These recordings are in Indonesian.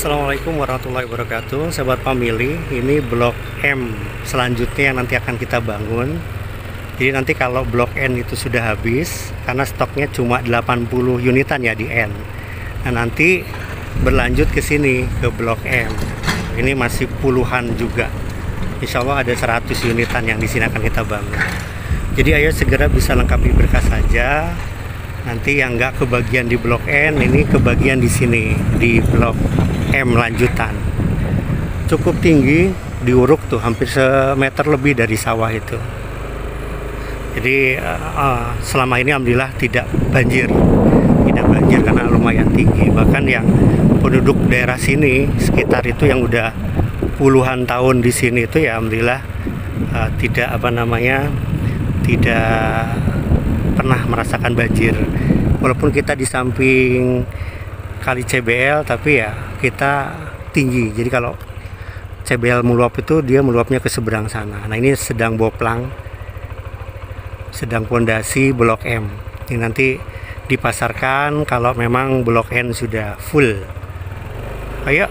Assalamualaikum warahmatullahi wabarakatuh. Sahabat pemilih Ini blok M selanjutnya yang nanti akan kita bangun. Jadi nanti kalau blok N itu sudah habis Karena stoknya cuma 80 unitan ya di N. Nah nanti berlanjut ke sini ke blok M. Ini masih puluhan juga. Insya Allah ada 100 unitan yang di sini akan kita bangun. Jadi ayo segera bisa lengkapi berkas saja. Nanti yang nggak kebagian di blok N ini kebagian di sini di blok M lanjutan. Cukup tinggi diuruk tuh hampir semeter lebih dari sawah itu. Jadi uh, selama ini alhamdulillah tidak banjir. Tidak banjir karena lumayan tinggi. Bahkan yang penduduk daerah sini sekitar itu yang udah puluhan tahun di sini itu ya alhamdulillah uh, tidak apa namanya tidak pernah merasakan banjir. Walaupun kita di samping kali CBL tapi ya kita tinggi. Jadi kalau CBL meluap itu dia meluapnya ke seberang sana. Nah ini sedang boplang sedang pondasi blok M. Ini nanti dipasarkan kalau memang blok N sudah full. Ayo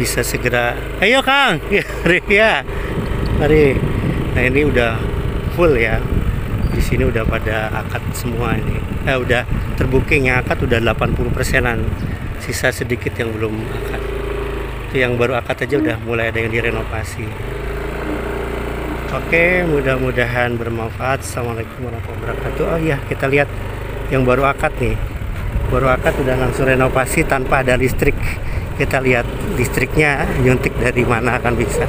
bisa segera. Ayo Kang! Ya. Mari. Nah ini udah full ya di sini udah pada akad semua ini. Eh udah terbooking yang akad udah 80 persenan. Sisa sedikit yang belum akad itu yang baru akad aja udah mulai ada yang direnovasi. Oke mudah-mudahan bermanfaat. Assalamualaikum warahmatullahi wabarakatuh. Oh iya kita lihat yang baru akad nih. Baru akad udah langsung renovasi tanpa ada listrik. Kita lihat listriknya nyuntik dari mana akan bisa.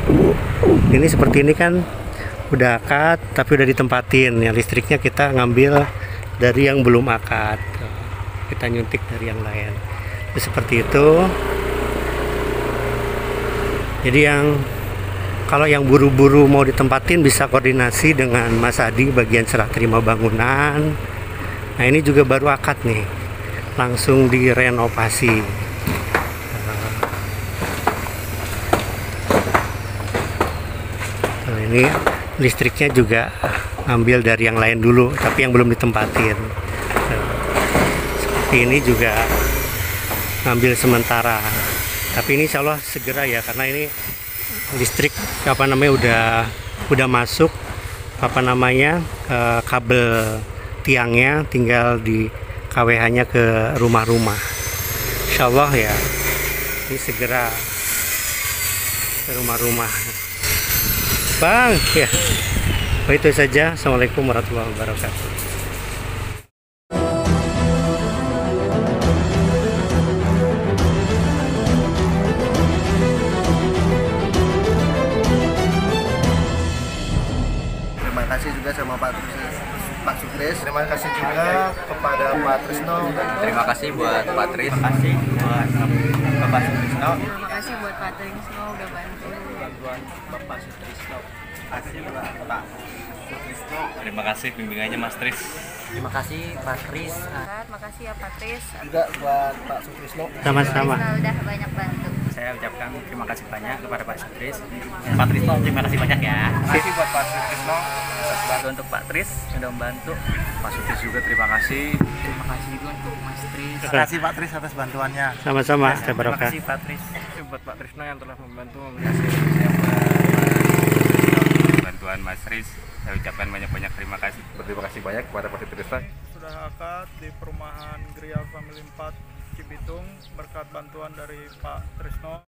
Ini seperti ini kan udah akad tapi udah ditempatin. Ya listriknya kita ngambil dari yang belum akad. Kita nyuntik dari yang lain. Itu seperti itu. Jadi yang kalau yang buru-buru mau ditempatin bisa koordinasi dengan Mas Adi bagian serah terima bangunan. Nah ini juga baru akad nih. Langsung direnovasi. Nah, ini listriknya juga ambil dari yang lain dulu tapi yang belum ditempatin. Seperti ini juga ngambil sementara. Tapi ini insya Allah segera ya karena ini listrik apa namanya udah udah masuk apa namanya eh, kabel tiangnya tinggal di KWH nya ke rumah-rumah. Insya Allah ya ini segera ke rumah-rumah Bang, ya. Oh, itu saja. Assalamualaikum warahmatullahi wabarakatuh. Terima kasih juga sama Pak Pak Sukres. Terima kasih juga kepada Pak Trisno. Terima kasih buat Pak Tris. Terima kasih buat Bapak Sutrisno. Terima kasih buat Pak Trisno udah bantu. Bantuan Bapak Sutrisno. Pak Sutrisno. Terima kasih bimbingannya Mas Tris. Terima kasih Pak Kris. Terima kasih ya Pak Tris. Juga buat Pak Sutrisno. Sama-sama. Trisno udah banyak bantu. Saya ucapkan terima kasih banyak kepada Pak Sutris. Dan Pak Trisno terima kasih banyak ya. Terima kasih buat Pak Trisno. Bantu untuk Pak Tris sudah membantu. Pak Sutris juga terima kasih. Terima kasih juga untuk Mas Tris. Terima kasih Pak Tris atas bantuannya. Sama-sama. Saya Terima kasih Pak Tris. buat Pak Trisno yang telah membantu memberi bantuan Mas Tris. Saya ucapkan banyak-banyak terima kasih. Berterima kasih banyak kepada Pak Trisno. sudah akad di perumahan Gria Family 4 Cibitung berkat bantuan dari Pak Trisno